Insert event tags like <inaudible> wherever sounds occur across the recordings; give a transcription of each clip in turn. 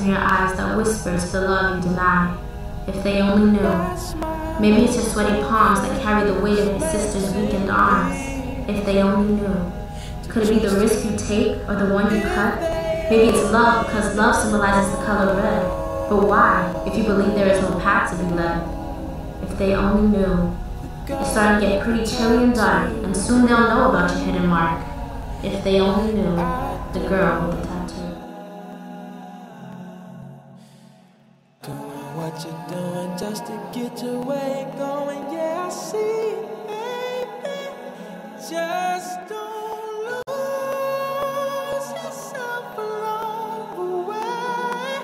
In your eyes that whispers the love you deny. If they only knew. Maybe it's your sweaty palms that carry the weight of your sister's weakened arms. If they only knew. Could it be the risk you take or the one you cut? Maybe it's love because love symbolizes the color red. But why, if you believe there is no path to be led? If they only knew. It's starting to get pretty chilly and dark, and soon they'll know about your hidden mark. If they only knew the girl what you're doing just to get your way going. Yeah, I see baby. Just don't lose yourself along the way.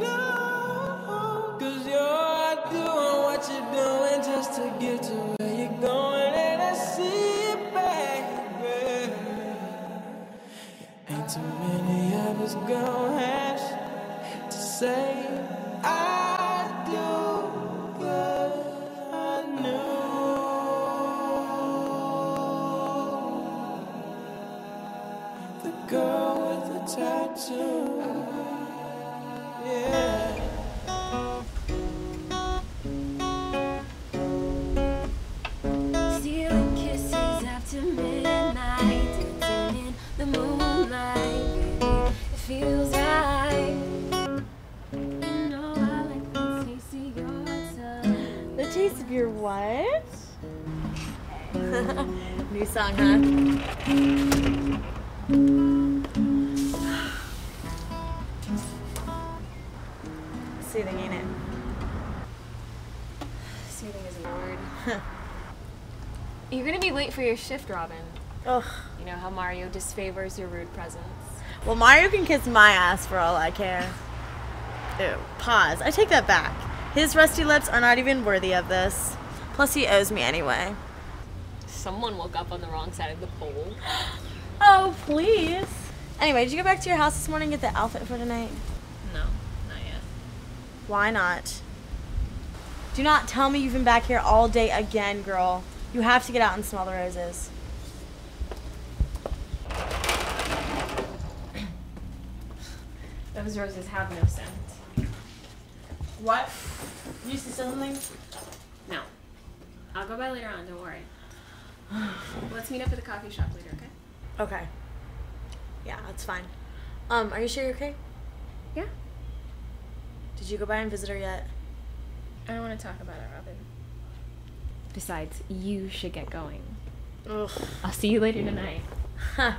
No, cause you're doing what you're doing just to get to where you're going. And I see baby. Ain't too many of us gonna have to say I song, huh? <sighs> Soothing, ain't it? Soothing is a word. <laughs> You're gonna be late for your shift, Robin. Ugh. You know how Mario disfavors your rude presence. Well, Mario can kiss my ass for all I care. Ew. Pause. I take that back. His rusty lips are not even worthy of this. Plus, he owes me anyway. Someone woke up on the wrong side of the pole. <gasps> Oh, please. Anyway, did you go back to your house this morning and get the outfit for tonight? No, not yet. Why not? Do not tell me you've been back here all day again, girl. You have to get out and smell the roses. <clears throat> Those roses have no scent. What? You see something? No. I'll go by later on, don't worry. Let's meet up at the coffee shop later, okay? Okay. Yeah, that's fine. Um, are you sure you're okay? Yeah. Did you go by and visit her yet? I don't want to talk about it, Robin. Besides, you should get going. Ugh. I'll see you later tonight. Huh.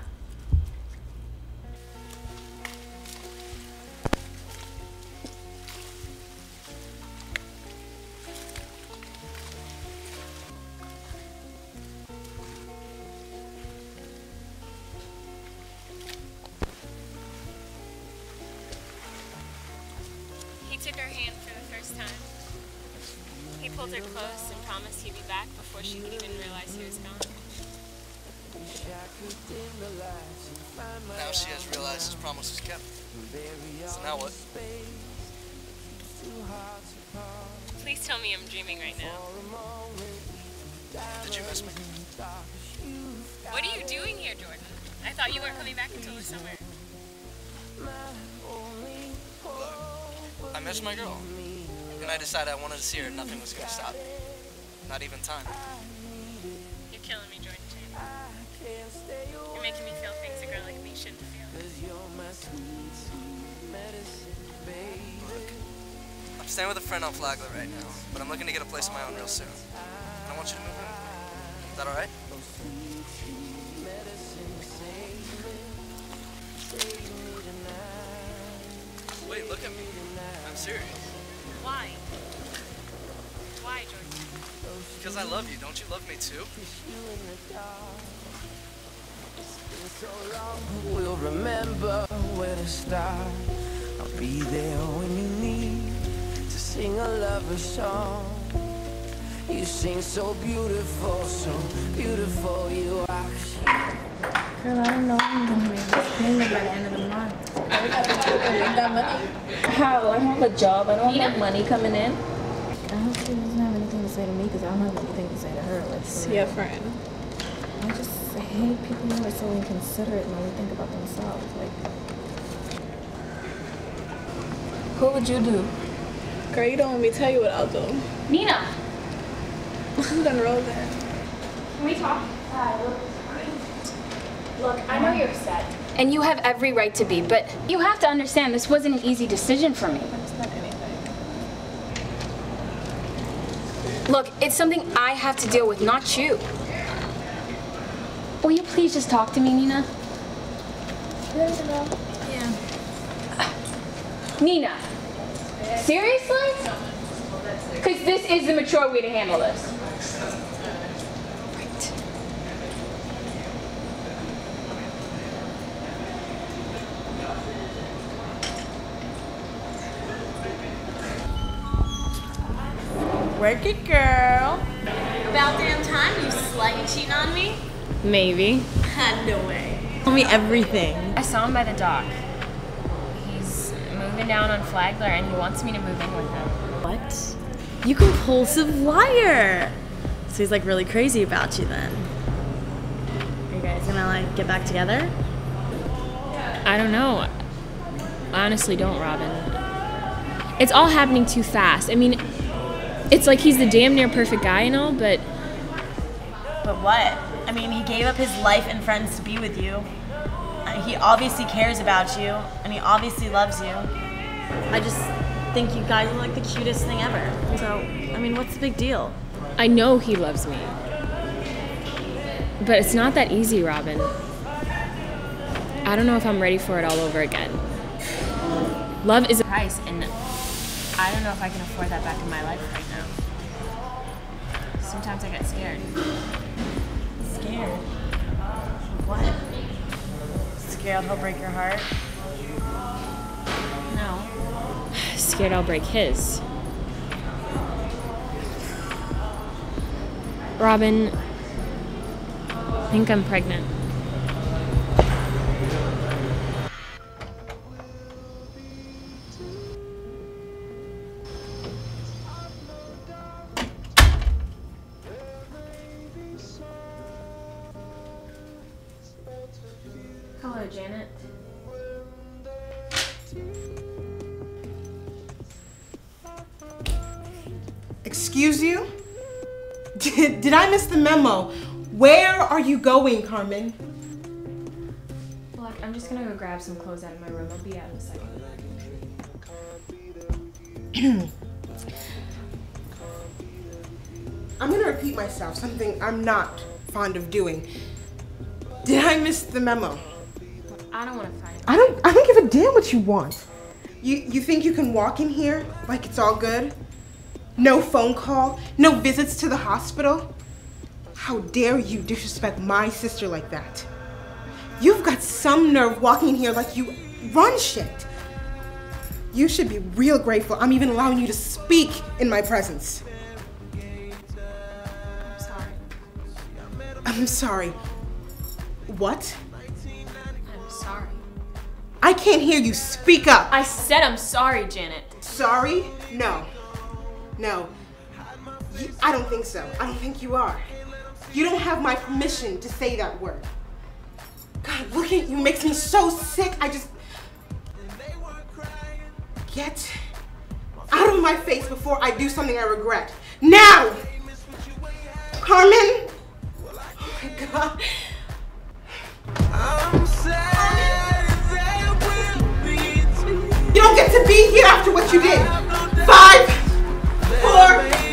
Took her hand for the first time. He pulled her close and promised he'd be back before she could even realize he was gone. Now she has realized his promise was kept. So now what? Please tell me I'm dreaming right now. Did you miss me? What are you doing here, Jordan? I thought you weren't coming back until the summer. I missed my girl. And I decided I wanted to see her and nothing was gonna stop me. Not even time. You're killing me, Jordan. You're making me feel things a girl like me shouldn't feel. I'm staying with a friend on Flagler right now, but I'm looking to get a place of my own real soon. And I want you to move in with me. Is that alright? Wait, look at me. I'm serious. Why? Why, Jordan? Because I love you. Don't you love me too? We'll remember where to start. I'll be there when you need to sing a lover song. You sing so beautiful, so beautiful you are. Girl, I don't know I'm gonna be able to by the end of the month. How? I don't have a job. I don't have money coming in. I hope she doesn't have anything to say to me because I don't have anything to say to her. Like, for Yeah, real. friend. I just hate people who are so inconsiderate and only think about themselves. Like, What would you do? Girl, you don't want me to tell you what I'll do. Nina! I'm done rolling. Can we talk? Uh, look, I know you're upset. And you have every right to be, but you have to understand this wasn't an easy decision for me. Look, it's something I have to deal with, not you. Will you please just talk to me, Nina? Yeah. Nina, seriously? Because this is the mature way to handle this. Work it, girl. About damn time you slut. You cheating on me? Maybe. <laughs> no way. Tell me everything. I saw him by the dock. He's moving down on Flagler and he wants me to move in with him. What? You compulsive liar. So he's like really crazy about you then. Are you guys gonna like get back together? I don't know. I honestly don't, Robin. It's all happening too fast. I mean, it's like he's the damn near perfect guy and all, but But what? I mean, he gave up his life and friends to be with you. Uh, He obviously cares about you, and he obviously loves you. I just think you guys are like the cutest thing ever. So, I mean, what's the big deal? I know he loves me. But it's not that easy, Robin. I don't know if I'm ready for it all over again. Love is a price, and I don't know if I can afford that back in my life right now. Sometimes I get scared. Scared. What? Scared he'll break your heart? No. Scared I'll break his. Robin, I think I'm pregnant. Excuse you? Did, did I miss the memo? Where are you going, Carmen? Look, I'm just gonna go grab some clothes out of my room. I'll be out in a second. <clears throat> I'm gonna repeat myself, something I'm not fond of doing. Did I miss the memo? I don't want to fight. I don't I don't give a damn what you want. You you think you can walk in here like it's all good? No phone call, no visits to the hospital? How dare you disrespect my sister like that? You've got some nerve walking in here like you run shit. You should be real grateful I'm even allowing you to speak in my presence. I'm sorry. I'm sorry. What? I'm sorry. I can't hear you. Speak up. I said I'm sorry, Janet. Sorry? No. No. You- I don't think so. I don't think you are. You don't have my permission to say that word. God, looking at you makes me so sick. I just. Get out of my face before I do something I regret. Now! Carmen! Oh my god. You don't get to be here after what you did. Five, four.